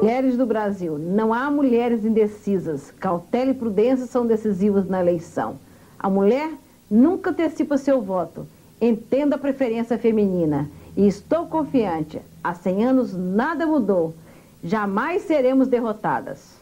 Mulheres do Brasil. Não há mulheres indecisas. Cautela e prudência são decisivas na eleição. A mulher nunca antecipa seu voto. Entenda a preferência feminina. E estou confiante, há 100 anos nada mudou. Jamais seremos derrotadas.